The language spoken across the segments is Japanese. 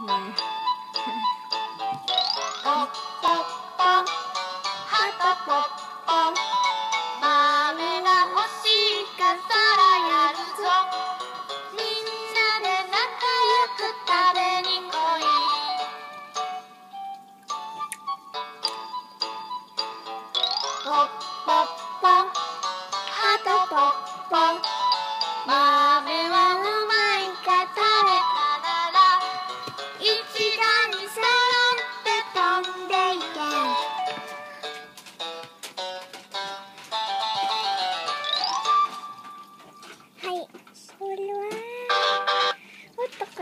ですね。Bop, bop.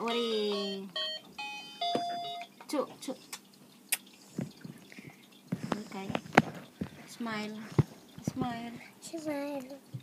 우리 쭉쭉 okay. Smile. Smile. Smile.